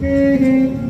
Hey, mm-hmm. hey.